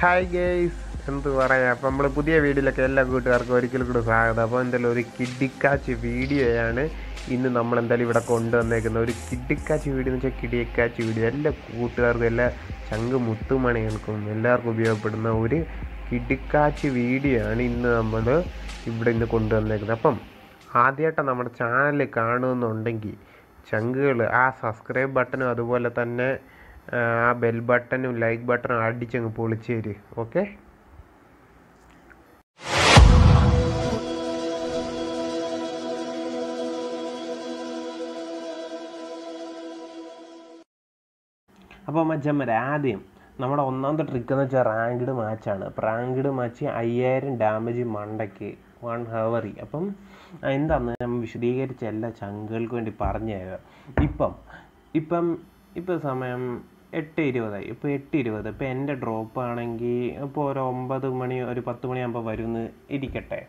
Hi guys എന്ത് പറയാം അപ്പം നമ്മൾ പുതിയ വീഡിയോയിലൊക്കെ എല്ലാ കൂട്ടുകാർക്കും ഒരിക്കലും കൂടെ സ്വാഗതം. അപ്പോൾ എന്തായാലും ഒരു കിഡിക്കാച്ച് വീഡിയോയാണ് ഇന്ന് നമ്മൾ എന്തായാലും ഇവിടെ കൊണ്ടുവന്നേക്കുന്നത്. ഒരു കിഡിക്കാച്ച് വീഡിയോ എന്ന് വെച്ചാൽ കിടിയക്കാച്ച് വീഡിയോ. എല്ലാ കൂട്ടുകാർക്കും എല്ലാ ചങ്ക് മുത്തുമണികൾക്കും എല്ലാവർക്കും ഉപയോഗപ്പെടുന്ന ഒരു കിഡിക്കാച്ച് വീഡിയോ ആണ് ഇന്ന് നമ്മൾ ഇവിടെ ഇന്ന് കൊണ്ടുവന്നേക്കുന്നത്. അപ്പം ആദ്യമായിട്ടാണ് നമ്മുടെ ചാനൽ കാണുമെന്നുണ്ടെങ്കിൽ ചങ്കുകൾ ആ സബ്സ്ക്രൈബ് ബട്ടനും അതുപോലെ തന്നെ ആ ബെൽ ബട്ടനും ലൈക്ക് ബട്ടണും അടിച്ചങ്ങ് പൊളിച്ചു തരും ഓക്കെ അപ്പോൾ മച്ചമ്മര് ആദ്യം നമ്മുടെ ഒന്നാമത്തെ ട്രിക്ക് എന്ന് വെച്ചാൽ റാങ്ക്ഡ് മാച്ചാണ് അപ്പോൾ റാങ്ക്ഡ് മാച്ച് അയ്യായിരം ഡാമേജ് മണ്ടയ്ക്ക് വൺ ഹവറി അപ്പം എന്താന്ന് നമ്മൾ വിശദീകരിച്ച എല്ലാ ചങ്കുകൾക്ക് വേണ്ടി പറഞ്ഞു തരാം. ഇപ്പം ഇപ്പം ഇപ്പം സമയം എട്ട് ഇരുപതായി. ഇപ്പോൾ എട്ട് ഇരുപത്. ഇപ്പോൾ എന്റെ ഡ്രോപ്പ് ആണെങ്കിൽ ഇപ്പോൾ ഒരു ഒമ്പത് മണി ഒരു പത്ത് മണിയാകുമ്പോൾ വരുമെന്ന് ഇരിക്കട്ടെ.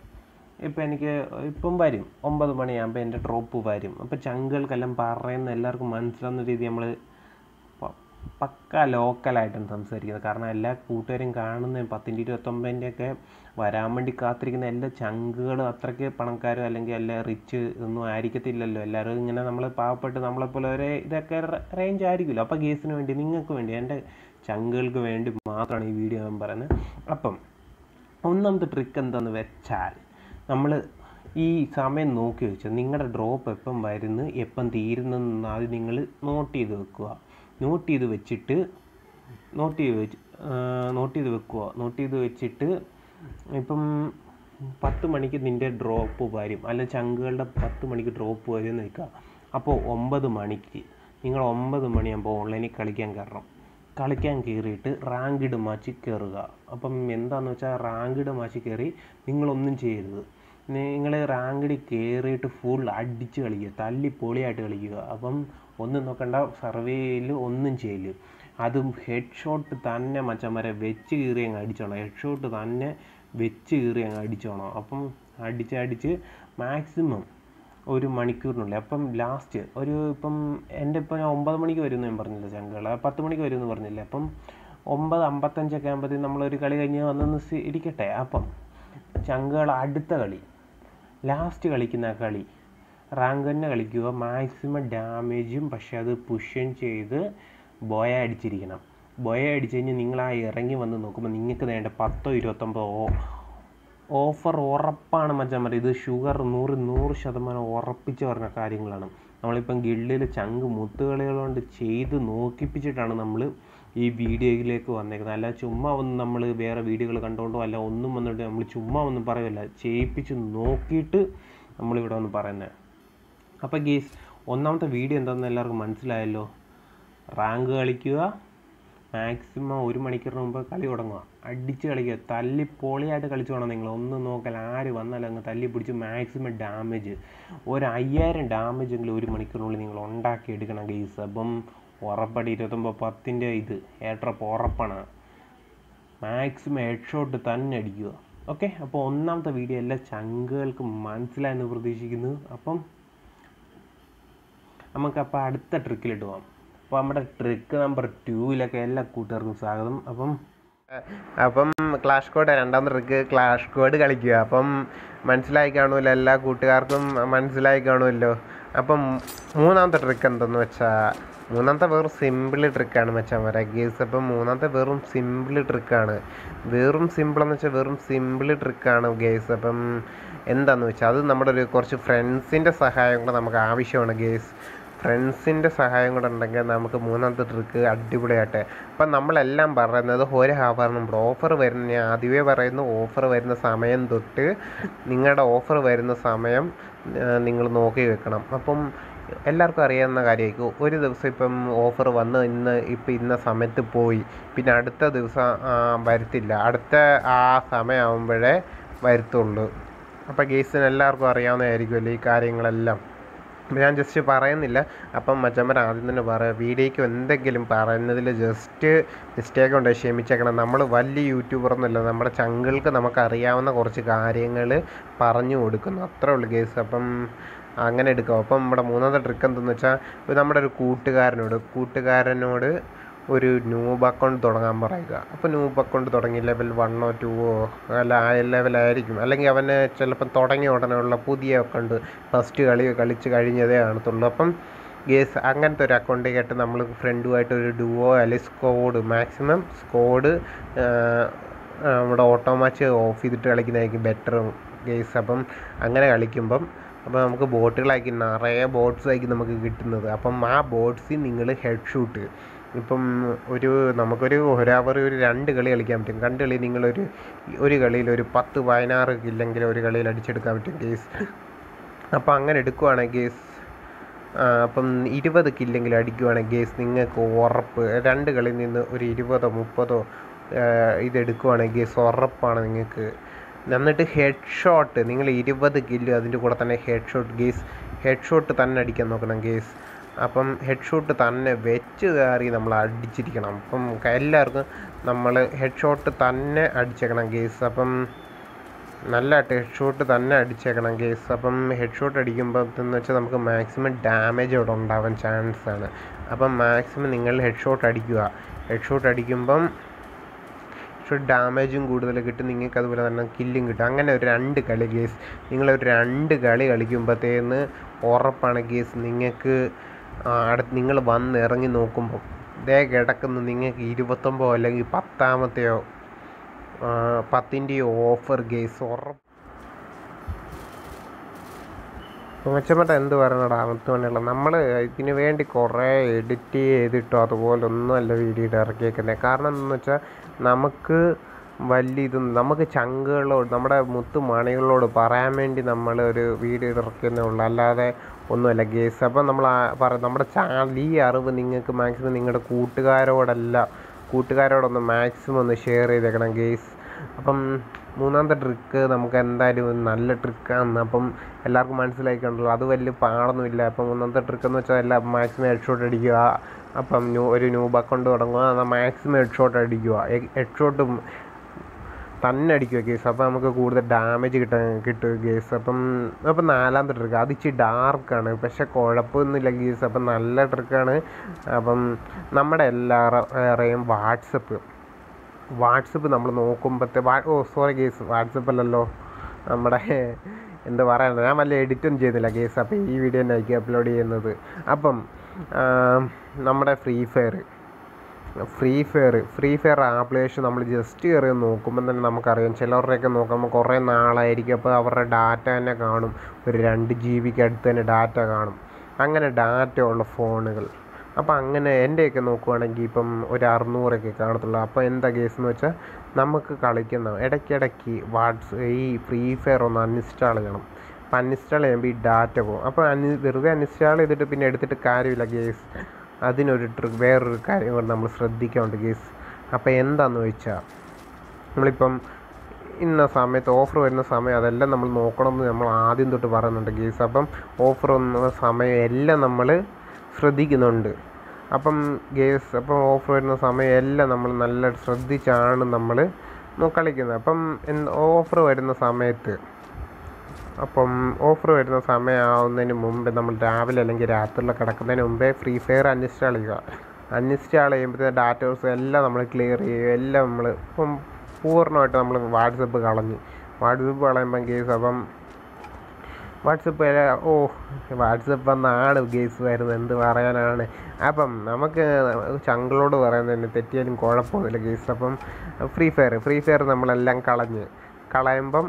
ഇപ്പം എനിക്ക് ഇപ്പം വരും. ഒമ്പത് മണിയാകുമ്പോൾ എന്റെ ഡ്രോപ്പ് വരും. അപ്പോൾ ചങ്കുകൾക്കെല്ലാം പറയുന്ന എല്ലാവർക്കും മനസ്സിലാവുന്ന രീതി നമ്മൾ പക്ക ലോക്കലായിട്ടാണ് സംസാരിക്കുന്നത്. കാരണം എല്ലാ കൂട്ടുകാരും കാണുന്ന പത്തിന്റെ ഇരുപത്തൊമ്പതിന്റെ ഒക്കെ വരാൻ വേണ്ടി കാത്തിരിക്കുന്ന എല്ലാ ചങ്കുകളും അത്രയ്ക്ക് പണക്കാരും അല്ലെങ്കിൽ എല്ലാ റിച്ച് ഒന്നും ആയിരിക്കത്തില്ലല്ലോ. എല്ലാവരും ഇങ്ങനെ നമ്മൾ പാവപ്പെട്ട് നമ്മളെപ്പോലെ ഒരേ ഇതൊക്കെ റേഞ്ച് ആയിരിക്കുമല്ലോ അപ്പോൾ കേസിന് വേണ്ടി നിങ്ങൾക്ക് വേണ്ടി എന്റെ ചങ്കുകൾക്ക് വേണ്ടി മാത്രമാണ് ഈ വീഡിയോ ഞാൻ പറയുന്നത്. അപ്പം ഒന്നാമത്തെ ട്രിക്ക് എന്താണെന്ന് വെച്ചാൽ നമ്മൾ ഈ സമയം നോക്കി വെച്ചാൽ നിങ്ങളുടെ ഡ്രോപ്പ് എപ്പം വരുന്നു എപ്പം തീരുന്നു ആദ്യം നിങ്ങൾ നോട്ട് ചെയ്ത് വെക്കുക. നോട്ട് ചെയ്ത് വെച്ചിട്ട് നോട്ട് ചെയ്ത് വെച്ച് നോട്ട് ചെയ്ത് വെക്കുക നോട്ട് ചെയ്ത് വെച്ചിട്ട് ഇപ്പം പത്ത് മണിക്ക് നിന്റെ ഡ്രോപ്പ് വരും. അല്ല ചങ്കുകളുടെ പത്ത് മണിക്ക് ഡ്രോപ്പ് വരും എന്ന് വെക്കുക. അപ്പോൾ ഒമ്പത് മണിക്ക് നിങ്ങൾ ഒമ്പത് മണിയാകുമ്പോൾ ഓൺലൈനിൽ കളിക്കാൻ കയറണം. കളിക്കാൻ കയറിയിട്ട് റാങ്കിഡ് മാച്ച് കയറുക. അപ്പം എന്താണെന്ന് വെച്ചാൽ റാങ്കിഡ് മാച്ച് കയറി നിങ്ങളൊന്നും ചെയ്യരുത്. നിങ്ങൾ റാങ്കിഡ് കയറിയിട്ട് ഫുൾ അടിച്ച് കളിക്കുക തല്ലി പൊളിയായിട്ട് കളിക്കുക. അപ്പം ഒന്നും നോക്കണ്ട സർവേയിൽ ഒന്നും ചെയ്യില്ല. അതും ഹെഡ് ഷോട്ട് തന്നെ മച്ചന്മാരെ വെച്ച് കീറി അങ്ങ് അടിച്ചോണം. ഹെഡ് ഷോട്ട് തന്നെ വെച്ച് കീറി അങ്ങ് അടിച്ചോണം. അപ്പം അടിച്ച് അടിച്ച് മാക്സിമം ഒരു മണിക്കൂറിനുള്ളിൽ. അപ്പം ലാസ്റ്റ് ഒരു ഇപ്പം എന്റെ ഇപ്പം ഞാൻ ഒമ്പത് മണിക്ക് വരുമെന്ന് ഞാൻ പറഞ്ഞില്ല ചങ്കുകൾ പത്ത് മണിക്ക് വരുമെന്ന് പറഞ്ഞില്ല. അപ്പം ഒമ്പത് അമ്പത്തഞ്ചൊക്കെ ആകുമ്പോഴത്തേക്കും നമ്മളൊരു കളി കഴിഞ്ഞ് വന്നൊന്ന് ഇരിക്കട്ടെ. അപ്പം ചങ്കുകൾ അടുത്ത കളി ലാസ്റ്റ് കളിക്കുന്ന കളി റാങ്ക് തന്നെ കളിക്കുക. മാക്സിമം ഡാമേജും പക്ഷേ അത് പുഷൻ ചെയ്ത് ബോയ അടിച്ചിരിക്കണം. ബോയ അടിച്ച് കഴിഞ്ഞാൽ നിങ്ങൾ ആ ഇറങ്ങി വന്ന് നോക്കുമ്പോൾ നിങ്ങൾക്ക് വേണ്ട പത്തോ ഇരുപത്തൊമ്പതോ ഓഫർ ഉറപ്പാണ് മച്ചാൻ ഇത് ഷുഗർ നൂറ് നൂറ് ശതമാനം ഉറപ്പിച്ച് പറഞ്ഞ കാര്യങ്ങളാണ്. നമ്മളിപ്പം ഗിൽഡിൽ ചങ്ക് മുത്തുകളികൾ കൊണ്ട് ചെയ്ത് നോക്കിപ്പിച്ചിട്ടാണ് നമ്മൾ ഈ വീഡിയോയിലേക്ക് വന്നേക്കുന്നത്. അല്ല ചുമ്മാ ഒന്ന് നമ്മൾ വേറെ വീഡിയോകൾ കണ്ടുകൊണ്ടോ അല്ല ഒന്നും വന്നിട്ട് നമ്മൾ ചുമ്മാ ഒന്നും പറയില്ല. ചെയ്യിപ്പിച്ച് നോക്കിയിട്ട് നമ്മളിവിടെ വന്ന് പറയുന്നത് അപ്പോൾ ഗീസ് ഒന്നാമത്തെ വീഡിയോ എന്താണെന്ന് എല്ലാവർക്കും മനസ്സിലായല്ലോ. റാങ്ക് കളിക്കുക മാക്സിമം ഒരു മണിക്കൂറിന് മുമ്പ് കളി തുടങ്ങുക. അടിച്ച് കളിക്കുക തല്ലി പൊളിയായിട്ട് കളിച്ചു വേണം നിങ്ങൾ. ഒന്നും നോക്കൽ ആര് വന്നാലും അങ്ങ് തല്ലി പിടിച്ച് മാക്സിമം ഡാമേജ് ഒരു അയ്യായിരം ഡാമേജ് എങ്കിലും ഒരു മണിക്കൂറിനുള്ളിൽ നിങ്ങൾ ഉണ്ടാക്കി എടുക്കണം ഗെയ്സ് അപ്പം ഉറപ്പടി ഇരുപത്തൊമ്പത് പത്തിന്റെ ഇത് ഏട്രപ്പ് ഉറപ്പാണ്. മാക്സിമം ഹെഡ് ഷോട്ട് തന്നെ അടിക്കുക. ഓക്കെ അപ്പോൾ ഒന്നാമത്തെ വീഡിയോ എല്ലാ ചങ്കുകൾക്കും മനസ്സിലായെന്ന് പ്രതീക്ഷിക്കുന്നു. അപ്പം നമുക്കപ്പോൾ അടുത്ത ട്രിക്കിലിട്ട് പോകാം അപ്പോൾ നമ്മുടെ ട്രിക്ക് നമ്പർ ടൂവിലൊക്കെ എല്ലാ കൂട്ടുകാർക്കും സ്വാഗതം. അപ്പം അപ്പം ക്ലാഷ് കോഡ് രണ്ടാമത്തെ ട്രിക്ക് ക്ലാഷ് കോഡ് കളിക്കുക. അപ്പം മനസ്സിലായി കാണുമല്ലോ എല്ലാ കൂട്ടുകാർക്കും മനസ്സിലായി കാണുമല്ലോ. അപ്പം മൂന്നാമത്തെ ട്രിക്ക് എന്തെന്ന് വെച്ചാൽ മൂന്നാമത്തെ വെറും സിമ്പിൾ ട്രിക്കാണ് മച്ചാൻ ഗേസ് അപ്പം മൂന്നാമത്തെ വെറും സിമ്പിൾ ട്രിക്കാണ് വെറും സിമ്പിൾ എന്ന് വെച്ചാൽ വെറും സിമ്പിൾ ട്രിക്കാണ് ഗേസ് അപ്പം എന്താണെന്ന് വെച്ചാൽ അത് നമ്മുടെ ഒരു കുറച്ച് ഫ്രണ്ട്സിന്റെ സഹായം കൂടെ നമുക്ക് ആവശ്യമാണ് ഗേസ് ഫ്രണ്ട്സിന്റെ സഹായം കൂടെ ഉണ്ടെങ്കിൽ നമുക്ക് മൂന്നാമത്തെ ട്രിക്ക് അടിപൊളിയാട്ടെ അപ്പം നമ്മളെല്ലാം പറയുന്നത് ഒരു ഹാവർ നമ്മുടെ ഓഫർ വരുന്ന ഞാൻ ആദ്യമേ പറയുന്നു ഓഫർ വരുന്ന സമയം തൊട്ട് നിങ്ങളുടെ ഓഫർ വരുന്ന സമയം നിങ്ങൾ നോക്കി വെക്കണം. അപ്പം എല്ലാവർക്കും അറിയാവുന്ന കാര്യമായിരിക്കും. ഒരു ദിവസം ഇപ്പം ഓഫർ വന്ന് ഇന്ന് ഇപ്പം ഇന്ന സമയത്ത് പോയി. പിന്നെ അടുത്ത ദിവസം വരത്തില്ല. അടുത്ത ആ സമയമാകുമ്പോഴേ വരത്തുള്ളൂ. അപ്പോൾ ഗേസിന് എല്ലാവർക്കും അറിയാവുന്നതായിരിക്കുമല്ലോ ഈ കാര്യങ്ങളെല്ലാം. ഞാൻ ജസ്റ്റ് പറയുന്നില്ല. അപ്പം മച്ചമ്മൻ ആദ്യം തന്നെ പറയാം വീഡിയോയ്ക്ക് എന്തെങ്കിലും പറയുന്നതിൽ ജസ്റ്റ് മിസ്റ്റേക്ക് ഉണ്ട്? ക്ഷമിച്ചേക്കണം. നമ്മൾ വലിയ യൂട്യൂബർ യൂട്യൂബറൊന്നുമല്ല നമ്മുടെ ചങ്ങൾക്ക് നമുക്കറിയാവുന്ന കുറച്ച് കാര്യങ്ങൾ പറഞ്ഞു കൊടുക്കുന്നു. അത്രേ ഉള്ളൂ കേസ് അപ്പം അങ്ങനെ എടുക്കാം. അപ്പം നമ്മുടെ മൂന്നാമത്തെ ട്രിക്ക് എന്തെന്ന് വെച്ചാൽ നമ്മുടെ ഒരു കൂട്ടുകാരനോട് കൂട്ടുകാരനോട് ഒരു ന്യൂബ് അക്കൗണ്ട് തുടങ്ങാൻ പറയുക. അപ്പോൾ ന്യൂബ് അക്കൗണ്ട് തുടങ്ങി ലെവൽ വണ്ണോ ടുവോ അല്ല ആ ലെവലായിരിക്കും അല്ലെങ്കിൽ അവന് ചിലപ്പം തുടങ്ങിയ ഉടനെ ഉള്ള പുതിയ അക്കൗണ്ട് ഫസ്റ്റ് കളി കളിച്ച് കഴിഞ്ഞതേ കാണത്തുള്ളൂ. അപ്പം ഗേസ് അങ്ങനത്തെ ഒരു അക്കൗണ്ട് കേട്ട് നമ്മൾ ഫ്രണ്ടുമായിട്ട് ഒരു ഡുവോ അല്ലെങ്കിൽ സ്കോഡ് മാക്സിമം സ്കോഡ് നമ്മുടെ ഓട്ടോമാച്ച് ഓഫ് ചെയ്തിട്ട് കളിക്കുന്നതായിരിക്കും ബെറ്റർ ഗേസ് അപ്പം അങ്ങനെ കളിക്കുമ്പം അപ്പോൾ നമുക്ക് ബോട്ടുകളായിരിക്കും നിറയെ ബോട്ട്സ് ആയിരിക്കും നമുക്ക് കിട്ടുന്നത്. അപ്പം ആ ബോട്ട്സിൽ നിങ്ങൾ ഹെഡ് ഷൂട്ട് ഇപ്പം ഒരു നമുക്കൊരു ഒരു അവർ ഒരു രണ്ട് കളി കളിക്കാൻ പറ്റും. രണ്ട് കളി നിങ്ങളൊരു ഒരു കളിയിൽ ഒരു പത്ത് പതിനാറ് ഇല്ലെങ്കിൽ ഒരു കളിയിൽ അടിച്ചെടുക്കാൻ പറ്റും കേസ് അപ്പം അങ്ങനെ എടുക്കുവാണെങ്കിൽ കേസ് അപ്പം ഇരുപത് കില്ലെങ്കിൽ അടിക്കുവാണെങ്കിൽ കേസ് നിങ്ങൾക്ക് ഉറപ്പ് രണ്ട് കളിയിൽ നിന്ന് ഒരു ഇരുപതോ മുപ്പതോ ഇതെടുക്കുവാണെങ്കിൽ കേസ് ഉറപ്പാണ് നിങ്ങൾക്ക്. എന്നിട്ട് ഹെഡ് ഷോട്ട് നിങ്ങൾ ഇരുപത് കില്ല് അതിന്റെ കൂടെ തന്നെ head shot guys head shot തന്നെ അടിക്കാൻ നോക്കണം ഗേസ് അപ്പം ഹെഡ് ഷോട്ട് തന്നെ വെച്ച് കയറി നമ്മൾ അടിച്ചിരിക്കണം. അപ്പം എല്ലാവർക്കും നമ്മൾ ഹെഡ് ഷോട്ട് തന്നെ അടിച്ചേക്കണം ഗേസ് അപ്പം നല്ലതായിട്ട് ഹെഡ് ഷോട്ട് തന്നെ അടിച്ചേക്കണം കേസ് അപ്പം ഹെഡ് ഷോട്ട് അടിക്കുമ്പോൾ എന്ന് വെച്ചാൽ നമുക്ക് മാക്സിമം ഡാമേജ് അവിടെ ഉണ്ടാവാൻ ചാൻസ് ആണ്. അപ്പം മാക്സിമം നിങ്ങൾ ഹെഡ് ഷോട്ട് അടിക്കുക. ഹെഡ് ഷോട്ട് അടിക്കുമ്പം പക്ഷേ ഡാമേജും കൂടുതൽ കിട്ടും. നിങ്ങൾക്ക് അതുപോലെ തന്നെ കില്ലും കിട്ടും. അങ്ങനെ ഒരു രണ്ട് കളി കേസ് നിങ്ങളൊരു രണ്ട് കളി കളിക്കുമ്പോഴത്തേന്ന് ഉറപ്പാണ് കേസ് നിങ്ങൾക്ക് അടുത്ത് നിങ്ങൾ വന്ന് ഇറങ്ങി നോക്കുമ്പോൾ ദേ കിടക്കുന്ന നിങ്ങൾക്ക് ഇരുപത്തൊമ്പതോ അല്ലെങ്കിൽ പത്താമത്തെയോ പത്തിന്റെയോ ഓഫർ ഗേസ് ഉറപ്പ്. മെച്ചപ്പെട്ട എന്ത് പറയണടാ? അമത്ത് മണിയുള്ള. നമ്മൾ ഇതിനു വേണ്ടി കുറേ എഡിറ്റ് ചെയ്തിട്ടോ അതുപോലൊന്നും അല്ല വീഡിയോ ഇറക്കിയേക്കുന്നത് കാരണം എന്താണെന്ന് വെച്ചാൽ നമുക്ക് വലിയ ഇത് നമുക്ക് ചങ്കുകളോട് നമ്മുടെ മുത്തു മണികളോട് പറയാൻ വേണ്ടി നമ്മൾ ഒരു വീഡിയോ ഇറക്കുന്നേ ഉള്ളൂ. അല്ലാതെ ഒന്നുമല്ല ഗേസ്. അപ്പം നമ്മൾ നമ്മുടെ ചാനൽ ഈ അറിവ് നിങ്ങൾക്ക് മാക്സിമം നിങ്ങളുടെ കൂട്ടുകാരോടല്ല കൂട്ടുകാരോടൊന്ന് മാക്സിമം ഒന്ന് ഷെയർ ചെയ്തേക്കണം ഗേസ്. അപ്പം മൂന്നാമത്തെ ട്രിക്ക് നമുക്ക് എന്തായാലും നല്ല ട്രിക്കാണ് അപ്പം എല്ലാവർക്കും മനസ്സിലായിക്കണ്ടല്ലോ അത് വലിയ പാടൊന്നുമില്ല. അപ്പം മൂന്നാമത്തെ ട്രിക്ക് എന്ന് വെച്ചാൽ എല്ലാം മാക്സിമം ഹെഡ് ഷോട്ട് അടിക്കുക. അപ്പം ന്യൂ ഒരു ന്യൂ അക്കൗണ്ട് തുടങ്ങുക. മാക്സിമം ഹെഡ് ഷോട്ട് അടിക്കുക. ഹെഡ് ഷോട്ടും തന്നെ അടിക്കുക കേസ്. അപ്പം നമുക്ക് കൂടുതൽ ഡാമേജ് കിട്ടാൻ കിട്ടും കേസ്. അപ്പം അപ്പം നാലാമത്തെ ട്രിക്ക് അത് ഇച്ചിരി ഡാർക്കാണ് പക്ഷെ കുഴപ്പമൊന്നുമില്ല കേസ്. അപ്പം നല്ല ട്രിക്കാണ് അപ്പം നമ്മുടെ എല്ലാവരുടെയും വാട്സപ്പ്. വാട്സപ്പ് നമ്മൾ നോക്കുമ്പോഴത്തെ ഓ സോറി കേസ്. വാട്സപ്പ് അല്ലല്ലോ. നമ്മുടെ എന്ത് പറയുന്നത് ഞാൻ വല്ല എഡിറ്റൊന്നും ചെയ്യുന്നില്ല കേസ്. അപ്പം ഈ വീഡിയോ തന്നെ ആയിരിക്കും അപ്ലോഡ് ചെയ്യുന്നത്. അപ്പം നമ്മുടെ free fire free fire free fire application നമ്മൾ ജസ്റ്റ് കയറി നോക്കുമ്പോൾ തന്നെ നമുക്കറിയാം. ചിലവരുടെയൊക്കെ നോക്കുമ്പോൾ കുറേ നാളായിരിക്കും. അപ്പോൾ അവരുടെ ഡാറ്റ തന്നെ കാണും. ഒരു രണ്ട് ജി ബിക്ക് അടുത്ത് തന്നെ ഡാറ്റ കാണും. അങ്ങനെ ഡാറ്റ ഉള്ള ഫോണുകൾ അപ്പോൾ അങ്ങനെ എന്റെയൊക്കെ നോക്കുവാണെങ്കിൽ ഇപ്പം ഒരു അറുന്നൂറൊക്കെ കാണത്തുള്ളൂ. അപ്പോൾ എന്താ കേസ് എന്ന് വെച്ചാൽ നമുക്ക് കളിക്കുന്ന ഇടയ്ക്കിടയ്ക്ക് വാട്സ് ഈ ഫ്രീ ഫയർ ഒന്ന് അൺഇൻസ്റ്റാൾ ചെയ്യണം. അപ്പോൾ അൺഇൻസ്റ്റാൾ ചെയ്യുമ്പോൾ ഈ ഡാറ്റ പോകും. അപ്പോൾ അൺ വെറുതെ അൺഇൻസ്റ്റാൾ ചെയ്തിട്ട് പിന്നെ എടുത്തിട്ട് കാര്യമില്ല കേസ് അതിനൊരു വേറൊരു കാര്യം കൂടെ നമ്മൾ ശ്രദ്ധിക്കാറുണ്ട് കേസ് അപ്പോൾ എന്താണെന്ന് വെച്ചാൽ നമ്മളിപ്പം ഇന്ന സമയത്ത് ഓഫർ വരുന്ന സമയം അതെല്ലാം നമ്മൾ നോക്കണമെന്ന് നമ്മൾ ആദ്യം തൊട്ട് പറയുന്നുണ്ട് കേസ് അപ്പം ഓഫർ വന്ന സമയം എല്ലാം നമ്മൾ ശ്രദ്ധിക്കുന്നുണ്ട്. അപ്പം ഗേസ് അപ്പം ഓഫർ വരുന്ന സമയം എല്ലാം നമ്മൾ നല്ല ശ്രദ്ധിച്ചാണ് നമ്മൾ കളിക്കുന്നത്. അപ്പം ഓഫർ വരുന്ന സമയത്ത് അപ്പം ഓഫർ വരുന്ന സമയമാവുന്നതിന് മുമ്പ് നമ്മൾ രാവിലെ അല്ലെങ്കിൽ രാത്രിയിൽ കിടക്കുന്നതിന് മുമ്പേ ഫ്രീ ഫയർ അൺഇൻസ്റ്റാൾ ചെയ്യുക. അൺഇൻസ്റ്റാൾ ചെയ്യുമ്പോഴത്തെ ഡാറ്റോസ് എല്ലാം നമ്മൾ ക്ലിയർ ചെയ്യുക. എല്ലാം നമ്മൾ ഇപ്പം പൂർണമായിട്ട് നമ്മൾ വാട്സപ്പ് കളഞ്ഞു. വാട്സപ്പ് കളയുമ്പം കേസ് അപ്പം വാട്സപ്പ് ഓ വാട്സപ്പ് എന്നാണ് ഗെയ്സ് വരുന്നത്. എന്ത് പറയാനാണ്? അപ്പം നമുക്ക് ചങ്കളോട് പറയുന്നതിന് തെറ്റിയാലും കുഴപ്പമില്ല ഗെയ്സ് അപ്പം ഫ്രീ ഫയർ ഫ്രീ ഫയർ നമ്മളെല്ലാം കളഞ്ഞ്. കളയുമ്പം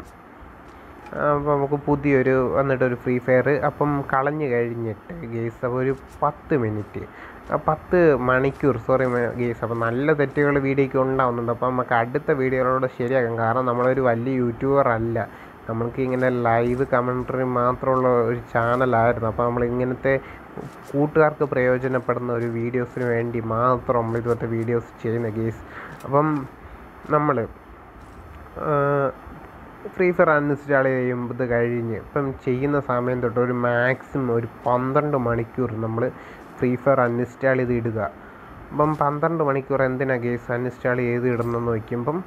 അപ്പോൾ നമുക്ക് പുതിയൊരു വന്നിട്ടൊരു ഫ്രീ ഫയർ അപ്പം കളഞ്ഞു കഴിഞ്ഞിട്ട് ഗേസ് അപ്പോൾ ഒരു പത്ത് മിനിറ്റ്. പത്ത് മണിക്കൂർ സോറി ഗേസ് അപ്പോൾ നല്ല തെറ്റുകൾ വീഡിയോയ്ക്ക് ഉണ്ടാവുന്നുണ്ട്. അപ്പോൾ നമുക്ക് അടുത്ത വീഡിയോകളോട് ശരിയാക്കാം. കാരണം നമ്മളൊരു വലിയ യൂട്യൂബർ അല്ല. നമ്മൾക്ക് ഇങ്ങനെ ലൈവ് കമൻട്രി മാത്രമുള്ള ഒരു ചാനലായിരുന്നു അപ്പോൾ നമ്മൾ ഇങ്ങനത്തെ കൂട്ടുകാർക്ക് പ്രയോജനപ്പെടുന്ന ഒരു വീഡിയോസിന് വേണ്ടി മാത്രം നമ്മൾ ഇതുപോലത്തെ വീഡിയോസ് ചെയ്യുന്ന ഗെയ്സ് അപ്പം നമ്മൾ ഫ്രീ ഫയർ അൺഇൻസ്റ്റാൾ ചെയ്യുമ്പോൾ കഴിഞ്ഞ് ഇപ്പം ചെയ്യുന്ന സമയം തൊട്ട് ഒരു മാക്സിമം ഒരു പന്ത്രണ്ട് മണിക്കൂർ നമ്മൾ ഫ്രീ ഫയർ അൺഇൻസ്റ്റാൾ ചെയ്ത് ഇടുക അപ്പം പന്ത്രണ്ട് മണിക്കൂർ എന്തിനാണ് ഗെയിംസ് അൺഇൻസ്റ്റാൾ ചെയ്ത് ഇടുന്നതെന്ന് നോക്കുമ്പം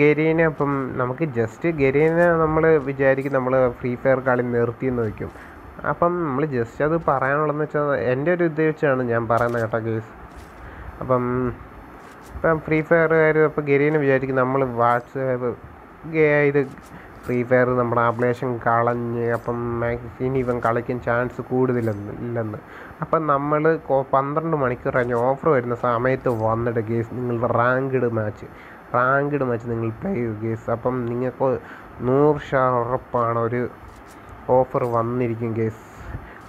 ഗരീനെ അപ്പം നമുക്ക് ജസ്റ്റ് ഗരീനെ നമ്മൾ വിചാരിക്കും നമ്മൾ ഫ്രീ ഫയർ കളി നിർത്തിയെന്ന് വയ്ക്കും. അപ്പം നമ്മൾ ജസ്റ്റ് അത് പറയാനുള്ളതെന്ന് വെച്ചാൽ എന്റെ ഒരു ഉദ്ദേശിച്ചാണ് ഞാൻ പറയുന്നത് കേട്ടോ ഗെയിംസ് അപ്പം ഇപ്പം ഫ്രീ ഫയർ കാര്യം ഇപ്പം ഗരീനെ വിചാരിക്കും നമ്മൾ വാട്സാപ്പ് ഇത് ഫ്രീ ഫയർ നമ്മുടെ ആപ്ലേഷൻ കളഞ്ഞ് അപ്പം ഇനി ഇവൻ കളിക്കാൻ ചാൻസ് കൂടുതലെന്ന് ഇല്ലെന്ന്. അപ്പം നമ്മൾ പന്ത്രണ്ട് മണിക്കൂർ കഴിഞ്ഞ് ഓഫർ വരുന്ന സമയത്ത് വന്നിട്ട് ഗേസ് നിങ്ങളുടെ റാങ്ക്ഡ് മാച്ച്. റാങ്ക്ഡ് മാച്ച് നിങ്ങൾ പ്ലേ ചെയ്യൂ ഗേസ്. അപ്പം നിങ്ങൾക്ക് നൂറ് ശതമാനം ഉറപ്പാണ് ഒരു ഓഫർ വന്നിരിക്കും ഗേസ്.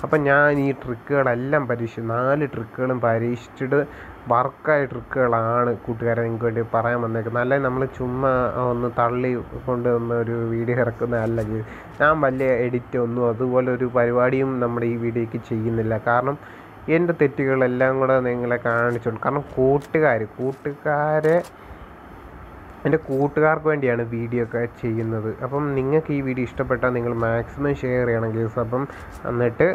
അപ്പം ഞാൻ ഈ ട്രിക്കുകളെല്ലാം പരീക്ഷിച്ചു നാല് ട്രിക്കുകളും പരീക്ഷിച്ചിട്ട് വർക്കായ ട്രിക്കുകളാണ് കൂട്ടുകാരെ നിങ്ങൾക്ക് വേണ്ടി പറയാൻ വന്നേക്കുന്നത്. അല്ലെങ്കിൽ നമ്മൾ ചുമ്മാ ഒന്ന് തള്ളി കൊണ്ട് വന്ന ഒരു വീഡിയോ ഇറക്കുന്നതല്ല ഞാൻ വലിയ എഡിറ്റ് ഒന്നും അതുപോലെ ഒരു പരിപാടിയും നമ്മുടെ ഈ വീഡിയോയ്ക്ക് ചെയ്യുന്നില്ല. കാരണം എന്റെ തെറ്റുകളെല്ലാം കൂടെ നിങ്ങളെ കാണിച്ചുകൊണ്ട് കാരണം കൂട്ടുകാർ കൂട്ടുകാരെ എന്റെ കൂട്ടുകാർക്ക് വേണ്ടിയാണ് വീഡിയോ ഒക്കെ ചെയ്യുന്നത്. അപ്പം നിങ്ങൾക്ക് ഈ വീഡിയോ ഇഷ്ടപ്പെട്ടാൽ നിങ്ങൾ മാക്സിമം ഷെയർ ചെയ്യണം കേസ് അപ്പം എന്നിട്ട്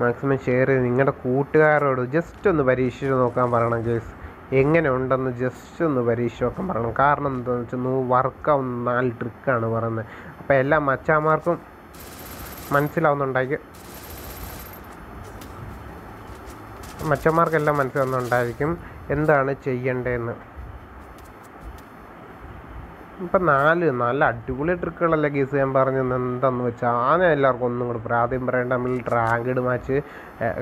മാക്സിമം ഷെയർ ചെയ്ത് നിങ്ങളുടെ കൂട്ടുകാരോട് ജസ്റ്റ് ഒന്ന് പരീക്ഷിച്ച് നോക്കാൻ പറയണം ഗേസ് എങ്ങനെ ഉണ്ടെന്ന് ജസ്റ്റ് ഒന്ന് പരീക്ഷിച്ച് നോക്കാൻ പറയണം. കാരണം എന്താണെന്ന് വെച്ചാൽ നൂ വർക്കാവുന്ന നാല് ട്രിക്കാണ് പറയുന്നത്. അപ്പോൾ എല്ലാ മച്ചാമാർക്കും മനസ്സിലാവുന്നുണ്ടായിരിക്കും. മച്ചന്മാർക്കെല്ലാം മനസ്സിലാവുന്നുണ്ടായിരിക്കും. എന്താണ് ചെയ്യേണ്ടതെന്ന്. ഇപ്പം നാല് നല്ല അടിപൊളി ട്രിക്കുകളല്ലേ ഗീസ് ഞാൻ പറഞ്ഞു എന്താന്ന് വെച്ചാൽ ആദ്യം എല്ലാവർക്കും ഒന്നും കൂടെ പറയാം. ആദ്യം പറയേണ്ട നമ്മൾ ഡ്രാഗഡ് മാച്ച്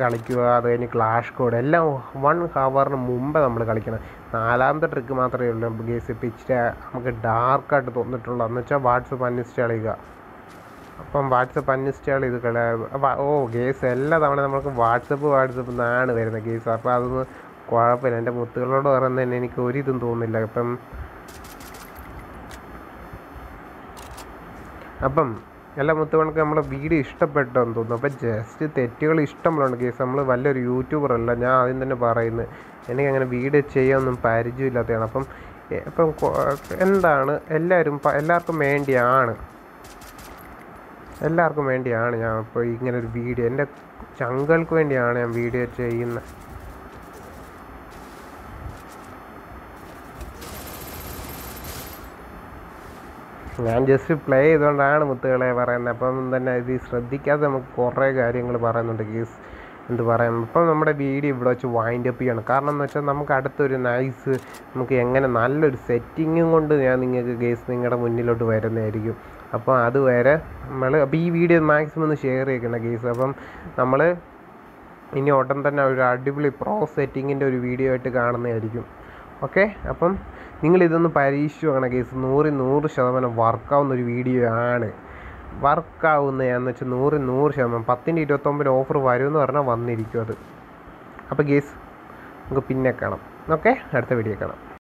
കളിക്കുക അത് കഴിഞ്ഞ് ക്ലാഷ് കോഡ് എല്ലാം വൺ ഹവറിന് മുമ്പേ നമ്മൾ കളിക്കണം. നാലാമത്തെ ട്രിക്ക് മാത്രമേ ഉള്ളൂ. നമുക്ക് കേസ് പിച്ച് നമുക്ക് ഡാർക്കായിട്ട് തോന്നിട്ടുള്ളൂ എന്ന് വെച്ചാൽ വാട്സപ്പ് അന്വേഷിച്ച് കളിക്കുക. അപ്പം വാട്സപ്പ് അന്വേഷിച്ചാൽ ഇത് കള ഓ ഗേസ് എല്ലാ തവണ നമുക്ക് വാട്സപ്പ് വാട്സപ്പ് എന്നാണ് വരുന്നത് ഗേസ് അപ്പോൾ അതൊന്നും കുഴപ്പമില്ല. എന്റെ മുത്തുകളോട് പറയുന്നതന്നെ എനിക്ക് ഒരിതും തോന്നുന്നില്ല. ഇപ്പം അപ്പം എല്ലാ മുത്തുകൾക്ക് നമ്മളെ വീഡിയോ ഇഷ്ടപ്പെട്ടെന്ന് തോന്നുന്നു. അപ്പം ജസ്റ്റ് തെറ്റുകൾ ഇഷ്ടമുള്ളതാണ് കേസ് നമ്മൾ വലിയൊരു യൂട്യൂബർ അല്ല ഞാൻ ആദ്യം തന്നെ പറയുന്നത് എനിക്ക് അങ്ങനെ വീഡിയോ ചെയ്യാനൊന്നും പരിചയമില്ലാത്തതാണ്. അപ്പം ഇപ്പം എന്താണ്? എല്ലാവരും എല്ലാവർക്കും വേണ്ടിയാണ്. എല്ലാവർക്കും വേണ്ടിയാണ് ഞാൻ ഇപ്പോൾ ഇങ്ങനെ ഒരു വീഡിയോ. എന്റെ ചങ്കൾക്ക് വേണ്ടിയാണ് ഞാൻ വീഡിയോ ചെയ്യുന്നത്. ഞാൻ ജസ്റ്റ് പ്ലേ ചെയ്തുകൊണ്ടാണ് മുത്തുകളെ പറയുന്നത്. അപ്പം തന്നെ ഇത് ശ്രദ്ധിക്കാതെ നമുക്ക് കുറേ കാര്യങ്ങൾ പറയുന്നുണ്ട് കേസ് എന്ത് പറയാം? ഇപ്പം നമ്മുടെ വീഡിയോ ഇവിടെ വെച്ച് വൈൻഡ് അപ്പ് ചെയ്യണം. കാരണം എന്ന് വെച്ചാൽ നമുക്ക് അടുത്തൊരു നൈസ് നമുക്ക് എങ്ങനെ നല്ലൊരു സെറ്റിങ്ങും കൊണ്ട് ഞാൻ നിങ്ങൾക്ക് കേസ് നിങ്ങളുടെ മുന്നിലോട്ട് വരുന്നതായിരിക്കും. അപ്പോൾ അതുവരെ നമ്മൾ അപ്പോൾ ഈ വീഡിയോ മാക്സിമം ഒന്ന് ഷെയർ ചെയ്യണം കേസ് അപ്പം നമ്മൾ ഇനി ഉടൻ തന്നെ ഒരു അടിപൊളി പ്രോ സെറ്റിങ്ങിന്റെ ഒരു വീഡിയോ ആയിട്ട് കാണുന്നതായിരിക്കും. ഓക്കെ അപ്പം നിങ്ങളിതൊന്ന് പരീക്ഷിച്ച് നോക്കണം കേസ് നൂറ് നൂറ് ശതമാനം വർക്കാവുന്ന ഒരു വീഡിയോ ആണ്. വർക്കാവുന്നതാന്ന് വെച്ചാൽ നൂറ് നൂറ് ശതമാനം. പത്തിന്റെ ഇരുപത്തൊമ്പത് ഓഫർ വരുമെന്ന് പറഞ്ഞാൽ വന്നിരിക്കും അത്. അപ്പോൾ കേസ് നമുക്ക് പിന്നെ കാണാം. ഓക്കെ അടുത്ത വീഡിയോ കാണാം.